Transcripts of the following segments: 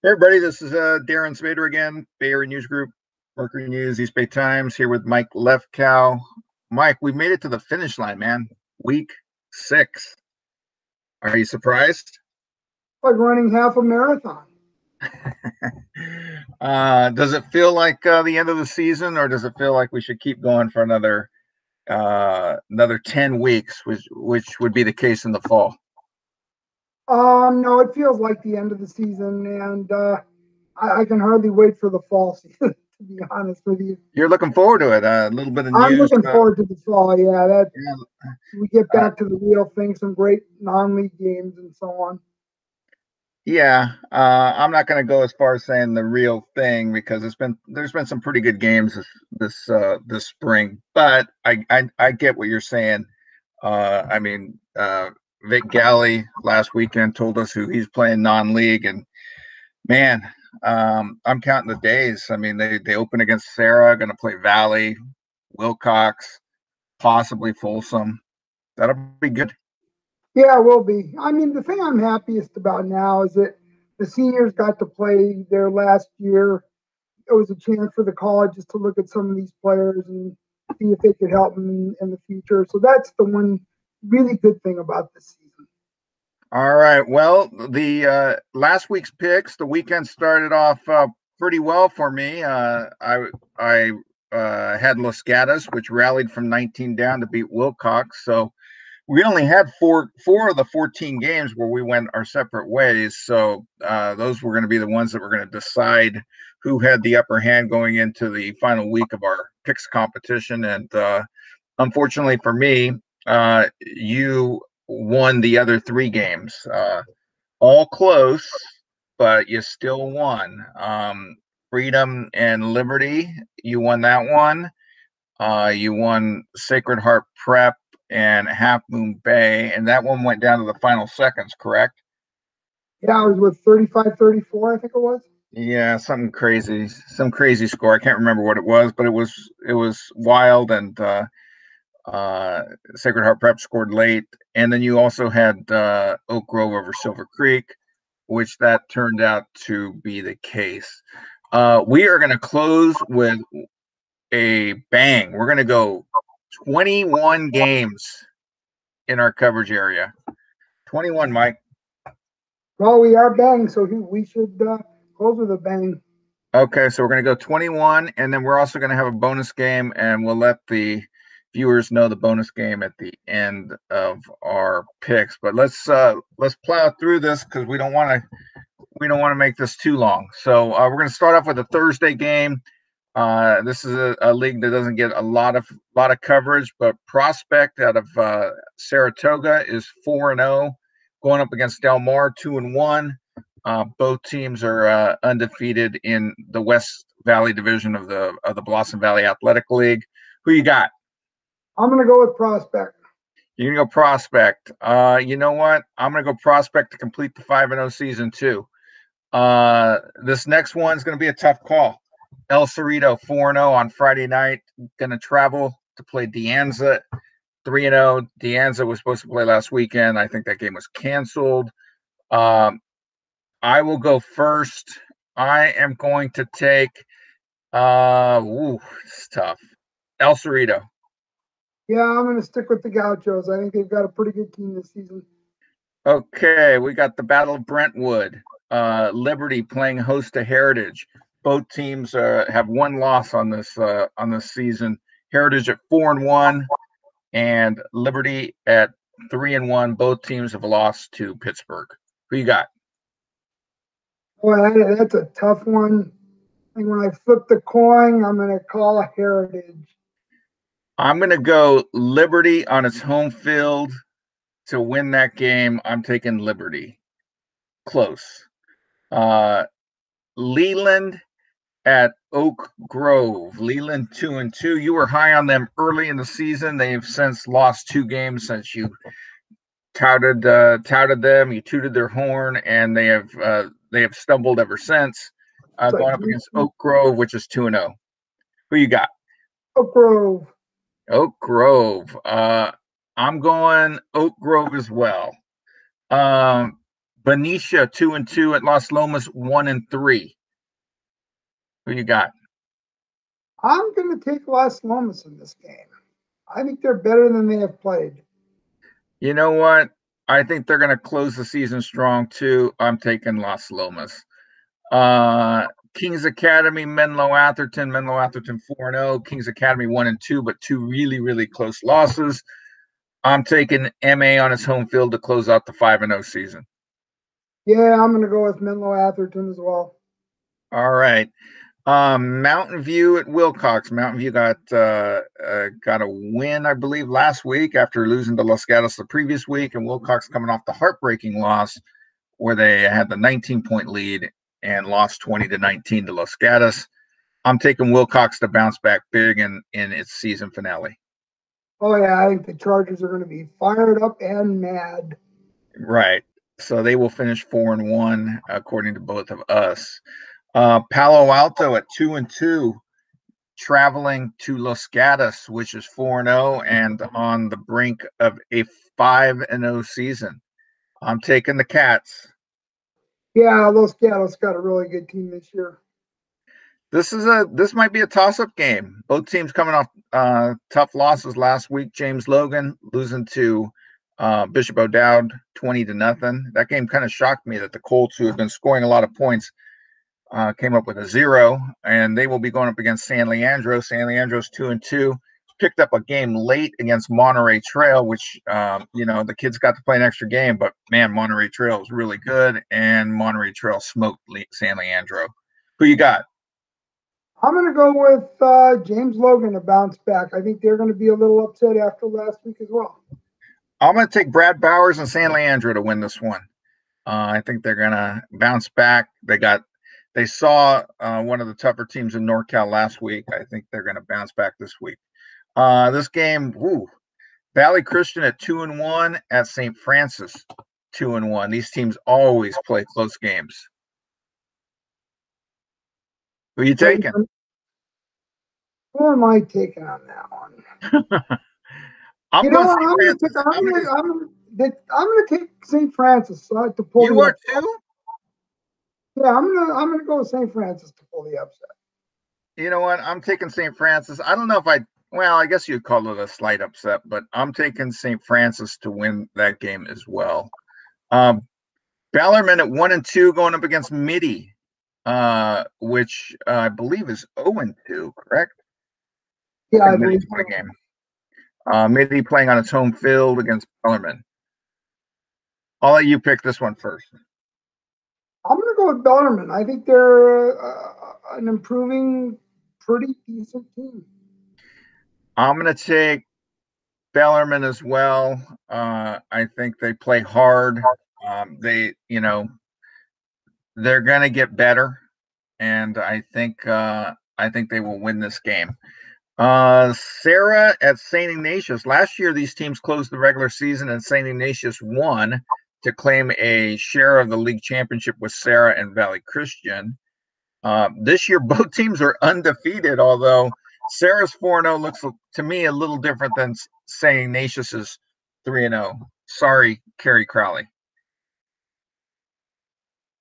Hey everybody, this is uh, Darren Sabedra again, Bay Area News Group, Mercury News, East Bay Times, here with Mike Lefkow. Mike, we made it to the finish line, man. Week six. Are you surprised? Like running half a marathon. uh, does it feel like uh, the end of the season, or does it feel like we should keep going for another uh, another ten weeks, which which would be the case in the fall? Um, no, it feels like the end of the season, and uh, I, I can hardly wait for the fall season. to be honest with you, you're looking forward to it. Uh, a little bit of news. I'm looking uh, forward to the fall. Yeah, that yeah. we get back to the real thing, some great non-league games and so on. Yeah, uh, I'm not going to go as far as saying the real thing because it's been there's been some pretty good games this this uh, this spring, but I, I I get what you're saying. Uh, I mean, uh, Vic Galley last weekend told us who he's playing non-league, and man, um, I'm counting the days. I mean, they they open against Serra, going to play Valley, Wilcox, possibly Folsom. That'll be good. Yeah, it will be. I mean, the thing I'm happiest about now is that the seniors got to play their last year. It was a chance for the colleges to look at some of these players and see if they could help them in, in the future. So that's the one really good thing about this season. All right. Well, the uh, last week's picks, the weekend started off uh, pretty well for me. Uh, I I uh, had Los Gatos, which rallied from 19 down to beat Wilcox. So we only had four four of the 14 games where we went our separate ways. So uh, those were going to be the ones that were going to decide who had the upper hand going into the final week of our picks competition. And uh, unfortunately for me, uh, you won the other three games. Uh, all close, but you still won. Um, Freedom and Liberty, you won that one. Uh, you won Sacred Heart Prep and Half Moon Bay, and that one went down to the final seconds, correct? Yeah, I was with 35 34, I think it was. Yeah, something crazy, some crazy score. I can't remember what it was, but it was it was wild and uh uh Sacred Heart Prep scored late. And then you also had uh Oak Grove over Silver Creek, which that turned out to be the case. Uh we are gonna close with a bang. We're gonna go 21 games in our coverage area. 21, Mike. Well, we are bang, so we should uh, close with a bang. Okay, so we're going to go 21, and then we're also going to have a bonus game, and we'll let the viewers know the bonus game at the end of our picks. But let's uh, let's plow through this because we don't want to we don't want to make this too long. So uh, we're going to start off with a Thursday game. Uh, this is a, a, league that doesn't get a lot of lot of coverage, but Prospect out of uh, Saratoga is four and zero, going up against Del Mar two and one. Uh, both teams are uh, undefeated in the West Valley division of the of the Blossom Valley Athletic League. Who you got? I'm going to go with Prospect. You're going to go Prospect. Uh, you know what? I'm going to go Prospect to complete the five and zero season too. Uh, this next one's going to be a tough call. El Cerrito 4 0 on Friday night. Going to travel to play De Anza 3 0. De Anza was supposed to play last weekend. I think that game was canceled. Um, I will go first. I am going to take, uh, ooh, it's tough. El Cerrito. Yeah, I'm going to stick with the Gauchos. I think they've got a pretty good team this season. Okay, we got the Battle of Brentwood. Uh, Liberty playing host to Heritage both teams uh, have one loss on this uh, on this season. Heritage at four and one, and Liberty at three and one. Both teams have lost to Pittsburgh. Who you got? Well, that's a tough one. And when I flip the coin, I'm going to call Heritage. I'm going to go Liberty on its home field to win that game. I'm taking Liberty. Close. Uh, Leland at Oak Grove. Leland two and two. You were high on them early in the season. They've since lost two games since you touted uh, touted them. You tooted their horn, and they have uh, they have stumbled ever since. Uh, going up against Oak Grove, which is two and zero. Oh. Who you got? Oak Grove. Oak Grove. Uh, I'm going Oak Grove as well. Um, Benicia two and two at Las Lomas one and three. Who you got? I'm going to take Las Lomas in this game. I think they're better than they have played. You know what? I think they're going to close the season strong too. I'm taking Las Lomas. Uh, Kings Academy, Menlo Atherton, Menlo Atherton 4 0, Kings Academy 1 and 2, but two really, really close losses. I'm taking MA on its home field to close out the 5 0 season. Yeah, I'm going to go with Menlo Atherton as well. All right. Um, Mountain View at Wilcox. Mountain View got uh, uh, got a win, I believe, last week after losing to Los Gatos the previous week, and Wilcox coming off the heartbreaking loss where they had the 19 point lead and lost 20 to 19 to Los Gatos. I'm taking Wilcox to bounce back big in in its season finale. Oh yeah, I think the Chargers are going to be fired up and mad. Right. So they will finish four and one according to both of us. Uh, Palo Alto at two and two, traveling to Los Gatos, which is four and zero, and on the brink of a five and zero season. I'm taking the Cats. Yeah, Los Gatos got a really good team this year. This is a this might be a toss up game. Both teams coming off uh, tough losses last week. James Logan losing to uh, Bishop O'Dowd twenty to nothing. That game kind of shocked me that the Colts, who have been scoring a lot of points, uh, came up with a zero, and they will be going up against San Leandro. San Leandro's two and two. Picked up a game late against Monterey Trail, which um, you know the kids got to play an extra game, but man, Monterey Trail is really good, and Monterey Trail smoked San Leandro. Who you got? I'm going to go with uh, James Logan to bounce back. I think they're going to be a little upset after last week as well. I'm going to take Brad Bowers and San Leandro to win this one. Uh, I think they're going to bounce back. They got they saw uh, one of the tougher teams in NorCal last week. I think they're going to bounce back this week. Uh, this game, woo, Valley Christian at two and one at St. Francis, two and one. These teams always play close games. Who are you taking? Who am I taking on that one? I'm you know what? I'm going to I'm gonna, I'm gonna, I'm gonna take St. Francis uh, to pull. You are too. Yeah, I'm gonna I'm gonna go with St. Francis to pull the upset. You know what? I'm taking St. Francis. I don't know if I well, I guess you'd call it a slight upset, but I'm taking St. Francis to win that game as well. Um, Bellarmine at one and two going up against Mitty, uh, which uh, I believe is 0 and 2, correct? Yeah, I, believe game. Uh, Mitty playing on its home field against Bellarmine. I'll let you pick this one first. I'm going to go with Bellarmine. I think they're uh, an improving, pretty decent team. I'm going to take Bellarmine as well. Uh, I think they play hard. Um, they, you know, they're going to get better, and I think uh, I think they will win this game. Uh, Serra at St. Ignatius. Last year, these teams closed the regular season, and St. Ignatius won to claim a share of the league championship with Serra and Valley Christian. Uh, this year, both teams are undefeated, although Serra's 4 0 looks to me a little different than St. Ignatius's 3 0. Sorry, Kerry Crowley.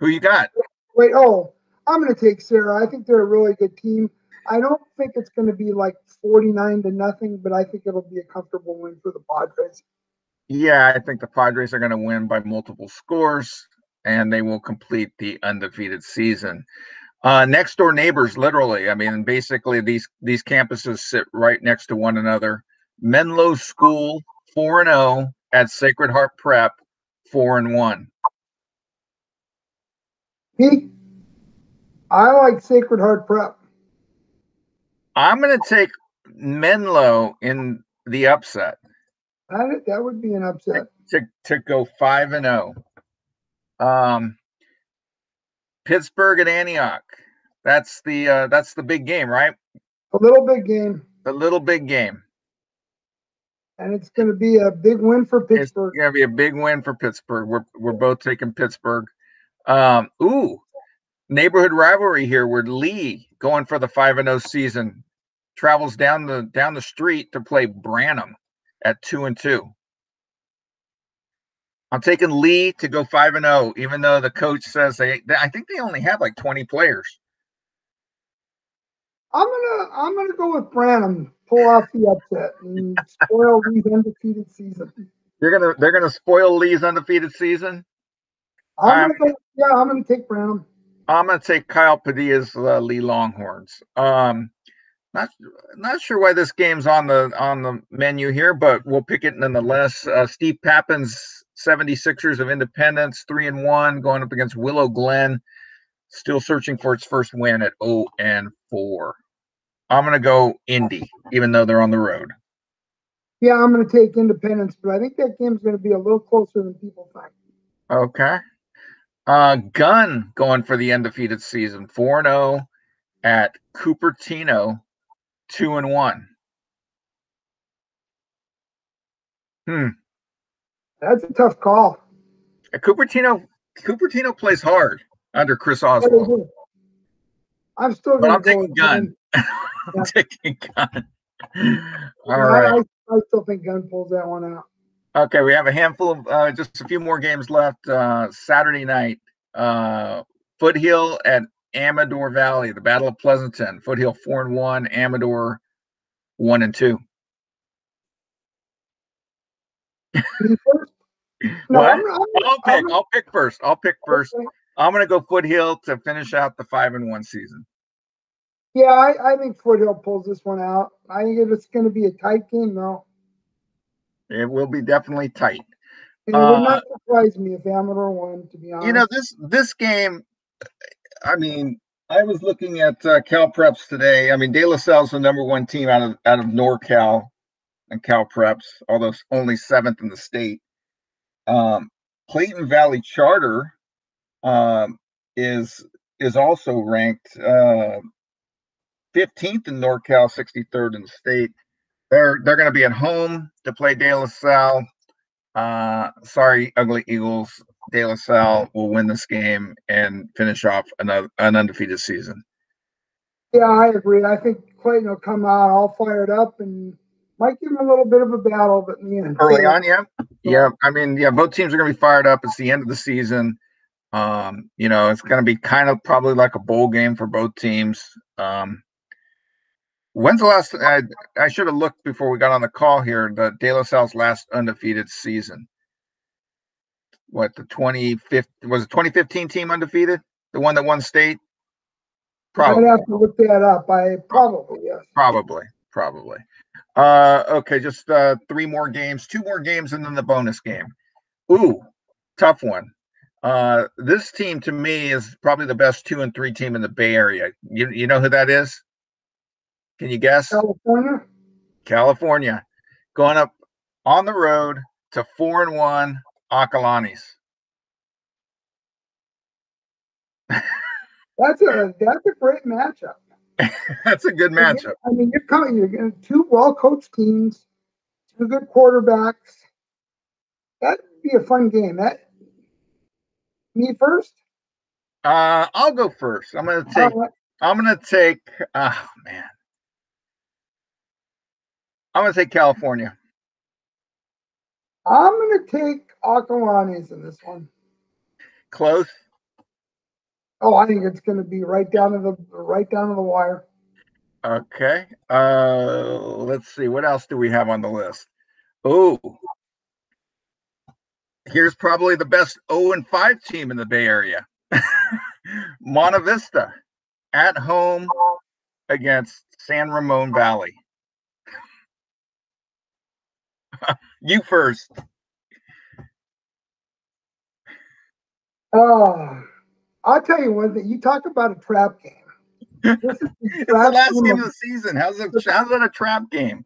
Who you got? Wait, oh, I'm going to take Serra. I think they're a really good team. I don't think it's going to be like 49 to nothing, but I think it'll be a comfortable win for the Padres. Yeah, I think the Padres are going to win by multiple scores and they will complete the undefeated season. Uh, next door neighbors, literally. I mean, basically these these campuses sit right next to one another. Menlo School four and zero oh at Sacred Heart Prep four and one. Me, I like Sacred Heart Prep. I'm going to take Menlo in the upset. That, that would be an upset. To, to go 5 and 0. Um, Pittsburgh and Antioch. That's the uh, that's the big game, right? A little big game. The little big game. And it's going to be a big win for Pittsburgh. It's going to be a big win for Pittsburgh. We're we're both taking Pittsburgh. Um, ooh, neighborhood rivalry here where Leigh going for the 5 and 0 season travels down the down the street to play Branham at two and two. I'm taking Leigh to go five and zero, even though the coach says they, they. I think they only have like 20 players. I'm gonna I'm gonna go with Branham. Pull off the upset and spoil Leigh's undefeated season. You're gonna they're gonna spoil Leigh's undefeated season. I'm gonna go, yeah, I'm gonna take Branham. I'm gonna take Kyle Padilla's uh, Leigh Longhorns. Um, not not sure why this game's on the on the menu here, but we'll pick it nonetheless. Uh, Steve Pappan's 76ers of Independence, three and one, going up against Willow Glen, still searching for its first win at 0 and 4. I'm gonna go Indy, even though they're on the road. Yeah, I'm gonna take Independence, but I think that game's gonna be a little closer than people think. Okay. Uh, Gunn going for the undefeated season, 4 0 at Cupertino, 2 and 1. Hmm. That's a tough call. Uh, Cupertino Cupertino plays hard under Chris Oswald. I'm still but I'm taking Gunn. I'm taking Gunn. All I- right. I, I still think Gunn pulls that one out. Okay, we have a handful of uh, just a few more games left. Uh, Saturday night, uh, Foothill at Amador Valley, the Battle of Pleasanton. Foothill four and one, Amador one and two. Me first? No, I'm, I'm, I'll pick. I'm- I'll pick first. I'll pick first. I'm gonna go Foothill to finish out the five and one season. Yeah, I, I think Foothill pulls this one out. I think it's going to be a tight game, though. It will be definitely tight. And it would Uh, not surprise me if Amador won, to be honest. You know this this game. I mean, I was looking at uh, Cal Preps today. I mean, De La Salle's the number one team out of out of NorCal and Cal Preps, although only seventh in the state. Um, Clayton Valley Charter um, is is also ranked uh, 15th in NorCal, 63rd in the state. They're they're going to be at home to play De La Salle. Uh, sorry, Ugly Eagles. De La Salle will win this game and finish off another an undefeated season. Yeah, I agree. I think Clayton will come out all fired up and might give him a little bit of a battle, but the end, Early on, yeah, yeah. I mean, yeah, both teams are going to be fired up. It's the end of the season. Um, you know, it's going to be kind of probably like a bowl game for both teams. Um, when's the last? I, I should have looked before we got on the call here. The De La Salle's last undefeated season. What the 25th was it 2015 team undefeated? The one that won state? Probably. I'd have to look that up. I probably yes. Probably, probably. Uh, okay, just uh, three more games, two more games, and then the bonus game. Ooh, tough one. Uh, this team to me is probably the best two and three team in the Bay Area. You you know who that is? Can you guess? California. California, going up on the road to four and one Acalanes. That's a that's a great matchup. That's a good matchup. I mean, you're coming. You're getting two well coached teams, two good quarterbacks. That'd be a fun game. That me first. Uh, I'll go first. I'm gonna take. I'm gonna take. Oh man. I'm gonna take California. I'm gonna take Acalanes in this one. Close. Oh, I think it's gonna be right down to the right down to the wire. Okay. Uh, let's see. What else do we have on the list? Oh, here's probably the best 0 and 5 team in the Bay Area. Monta Vista at home against San Ramon Valley. you first. Oh, I'll tell you one thing. You talk about a trap game. This is the the last game of the season. How's it? How's that a trap game?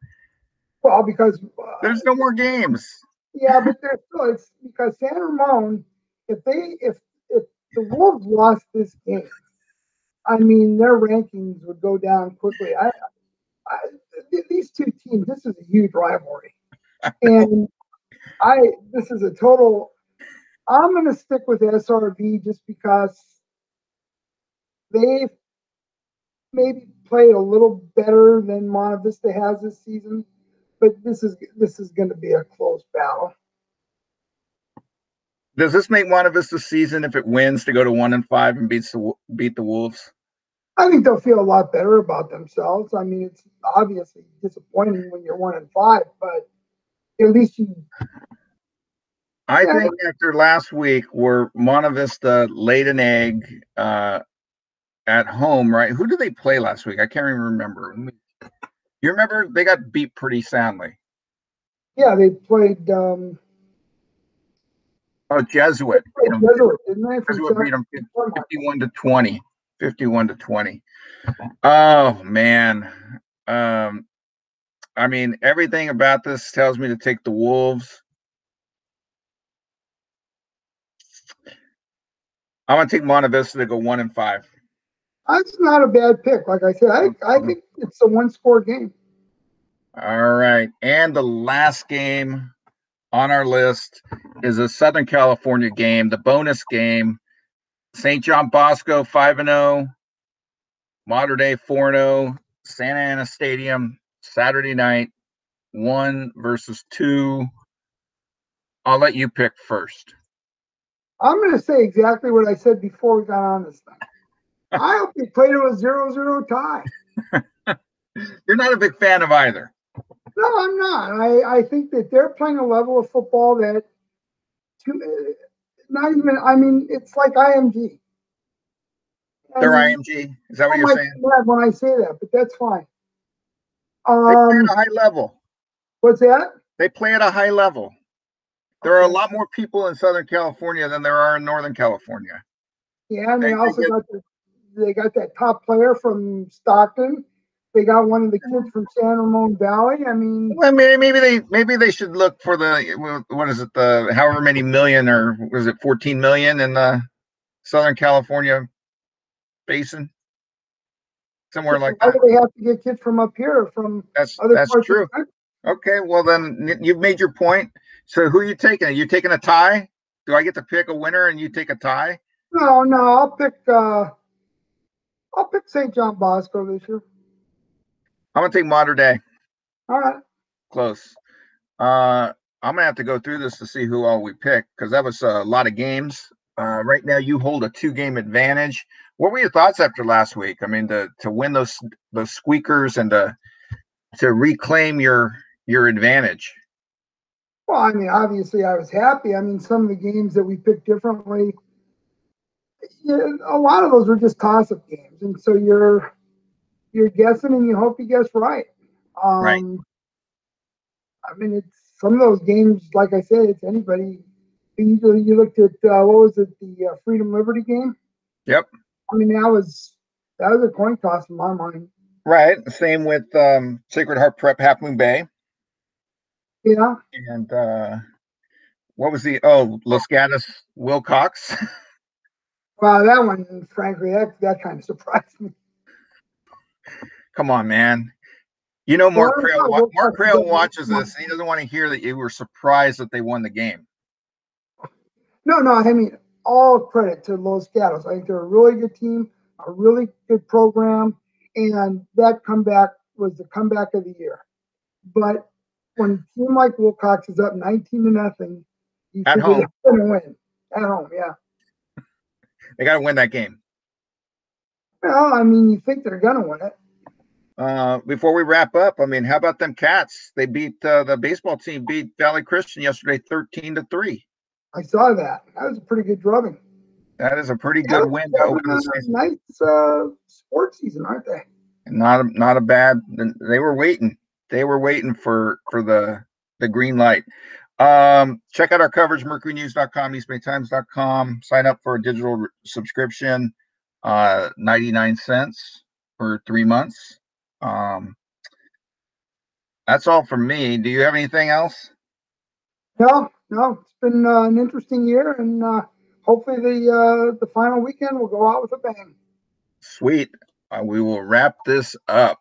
well, because uh, There's no more games. Yeah, but there's still it's because San Ramon, if they if if the Wolves lost this game, I mean their rankings would go down quickly. I, I these two teams, this is a huge rivalry, and I this is a total. I'm going to stick with SRV just because they've maybe played a little better than Monta Vista has this season but this is this is going to be a close battle. Does this make Monta Vista season if it wins to go to one and five and beats the beat the Wolves? I think they'll feel a lot better about themselves. I mean, it's obviously disappointing when you're one and five, but at least you. I yeah. think after last week, where Monta Vista laid an egg uh, at home, right? Who did they play last week? I can't even remember. You remember they got beat pretty soundly. Yeah, they played. Um, oh, Jesuit. Played Jesuit, didn't they? Jesuit beat them 51 to 20. 51 to 20. Oh man. Um I mean everything about this tells me to take the Wolves. I'm gonna take Monta Vista to go one and five. That's not a bad pick. Like I said, I, mm-hmm. I think it's a one score game. All right. And the last game on our list is a Southern California game, the bonus game St. John Bosco 5 and 0, Mater Dei 4 0, Santa Ana Stadium Saturday night, one versus two. I'll let you pick first. I'm going to say exactly what I said before we got on this thing. I hope they played to a 0 0 tie. You're not a big fan of either. No, I'm not. I, I think that they're playing a level of football that to, not even. I mean, it's like IMG. They're IMG. Is that what you're saying? When I say that, but that's fine. Um, they play at a high level. What's that? They play at a high level. There are a lot more people in Southern California than there are in Northern California. Yeah, and they, they also get, got the, they got that top player from Stockton. They got one of the kids from San Ramon Valley. I mean, well, maybe, maybe they maybe they should look for the what is it the however many million or was it 14 million in the Southern California basin, somewhere like why that. do they have to get kids from up here from that's that's true. Okay, well then you've made your point. So who are you taking? Are you taking a tie? Do I get to pick a winner and you take a tie? No, no, I'll pick. uh I'll pick St. John Bosco this year. I'm gonna take Mater Dei. All right. Close. Uh, I'm gonna have to go through this to see who all we pick because that was a lot of games. Uh, right now, you hold a two-game advantage. What were your thoughts after last week? I mean, to to win those those squeakers and to to reclaim your your advantage. Well, I mean, obviously, I was happy. I mean, some of the games that we picked differently, yeah, a lot of those were just toss-up games, and so you're you're guessing and you hope you guess right. Um, right. I mean, it's some of those games. Like I said, it's anybody. You, you looked at uh, what was it, the uh, Freedom Liberty game? Yep. I mean, that was that was a coin toss in my mind. Right. Same with um, Sacred Heart Prep Half Moon Bay. Yeah. And uh, what was the oh Los Gatos Wilcox? wow, that one, frankly, that that kind of surprised me. Come on, man. You know, Mark Crail, Mark Crail watches this. he doesn't want to hear that you were surprised that they won the game. No, no. I mean, all credit to Los Gatos. I think they're a really good team, a really good program, and that comeback was the comeback of the year. But when a team like Wilcox is up 19 to nothing, you at home, to win at home. Yeah, they got to win that game. Well, I mean, you think they're going to win it. Uh, before we wrap up, I mean, how about them cats? They beat uh, the baseball team beat Valley Christian yesterday, thirteen to three. I saw that. That was a pretty good drubbing. That is a pretty good win to open the season. Nice uh, sports season, aren't they? Not a, not a bad. They were waiting. They were waiting for for the the green light. Um, check out our coverage, mercurynews.com, eastbaytimes.com. Sign up for a digital subscription, uh, 99 cents for three months. Um, that's all from me. Do you have anything else? No, no. It's been uh, an interesting year, and uh, hopefully the uh, the final weekend will go out with a bang. Sweet. Uh, we will wrap this up.